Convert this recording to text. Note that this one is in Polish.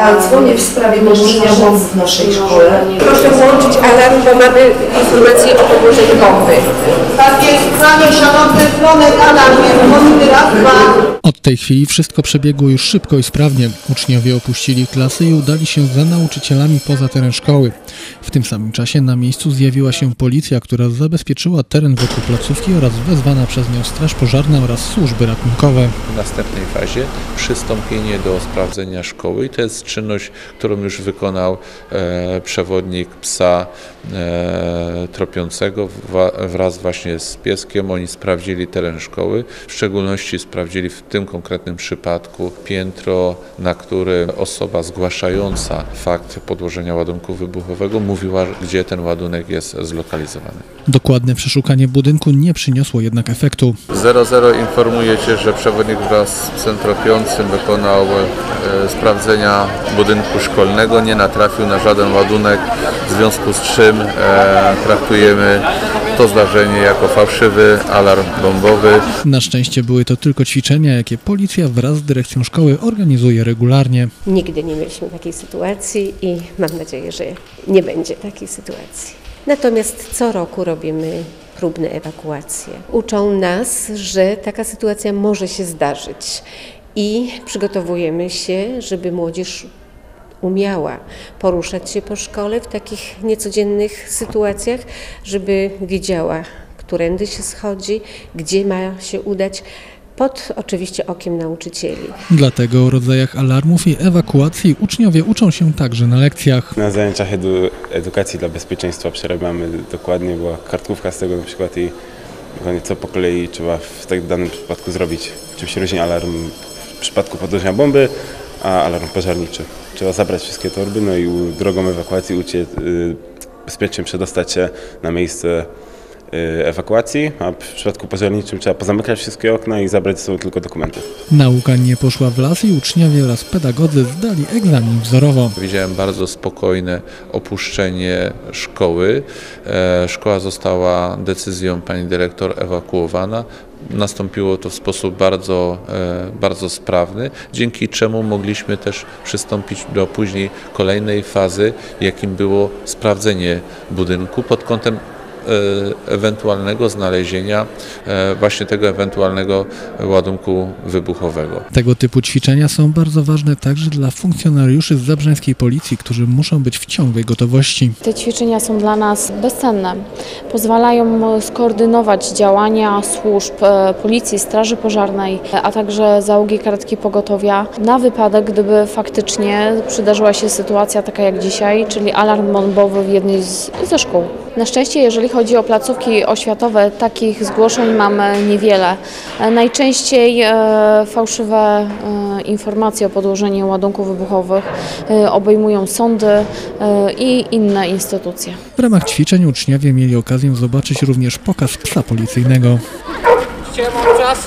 Ja dzwonię w sprawie podłożenia bombów w naszej szkole. Proszę włączyć alarm, bo mamy informację o podłożeniu bomby. Tak jest, panie szanowny dzwonek alarm jest raz, dwa. Od tej chwili wszystko przebiegło już szybko i sprawnie. Uczniowie opuścili klasy i udali się za nauczycielami poza teren szkoły. W tym samym czasie na miejscu zjawiła się policja, która zabezpieczyła teren wokół placówki oraz wezwana przez nią straż pożarna oraz służby ratunkowe. W następnej fazie przystąpienie do sprawdzenia szkoły i to jest czynność, którą już wykonał e, przewodnik psa e, tropiącego wraz właśnie z pieskiem. Oni sprawdzili teren szkoły, w szczególności sprawdzili w tym konkretnym przypadku piętro, na które osoba zgłaszająca fakt podłożenia ładunku wybuchowego mówiła, gdzie ten ładunek jest zlokalizowany. Dokładne przeszukanie budynku nie przyniosło jednak efektu. 00 informuje Cię, że przewodnik wraz z psem tropiącym wykonał e, sprawdzenia budynku szkolnego, nie natrafił na żaden ładunek, w związku z czym e, traktujemy to zdarzenie jako fałszywy alarm bombowy. Na szczęście były to tylko ćwiczenia, jakie policja wraz z dyrekcją szkoły organizuje regularnie. Nigdy nie mieliśmy takiej sytuacji i mam nadzieję, że nie będzie takiej sytuacji. Natomiast co roku robimy próbne ewakuacje. Uczą nas, że taka sytuacja może się zdarzyć i przygotowujemy się, żeby młodzież umiała poruszać się po szkole w takich niecodziennych sytuacjach, żeby wiedziała, którędy się schodzi, gdzie ma się udać, pod oczywiście okiem nauczycieli. Dlatego o rodzajach alarmów i ewakuacji uczniowie uczą się także na lekcjach. Na zajęciach edu, edukacji dla bezpieczeństwa przerabiamy dokładnie, była kartkówka z tego na przykład i dokładnie co po kolei trzeba w tak danym przypadku zrobić. Czym się różni alarm w przypadku podłożenia bomby, a alarm pożarniczy. Trzeba zabrać wszystkie torby, no i drogą ewakuacji uciec, y, bezpiecznie przedostać się na miejsce ewakuacji, a w przypadku pożarniczym trzeba pozamykać wszystkie okna i zabrać ze sobą tylko dokumenty. Nauka nie poszła w las i uczniowie oraz pedagodzy zdali egzamin wzorowo. Widziałem bardzo spokojne opuszczenie szkoły. E, Szkoła została decyzją pani dyrektor ewakuowana. Nastąpiło to w sposób bardzo, e, bardzo sprawny, dzięki czemu mogliśmy też przystąpić do później kolejnej fazy, jakim było sprawdzenie budynku pod kątem ewentualnego znalezienia e, właśnie tego ewentualnego ładunku wybuchowego. Tego typu ćwiczenia są bardzo ważne także dla funkcjonariuszy z zabrzeńskiej policji, którzy muszą być w ciągłej gotowości. Te ćwiczenia są dla nas bezcenne. Pozwalają skoordynować działania służb e, Policji, Straży Pożarnej, e, a także załogi karetki pogotowia na wypadek, gdyby faktycznie przydarzyła się sytuacja taka jak dzisiaj, czyli alarm bombowy w jednej z, ze szkół. Na szczęście, jeżeli chodzi o placówki oświatowe, takich zgłoszeń mamy niewiele. Najczęściej e, fałszywe e, informacje o podłożeniu ładunków wybuchowych e, obejmują sądy i inne instytucje. W ramach ćwiczeń uczniowie mieli okazję zobaczyć również pokaz psa policyjnego. Mam czas.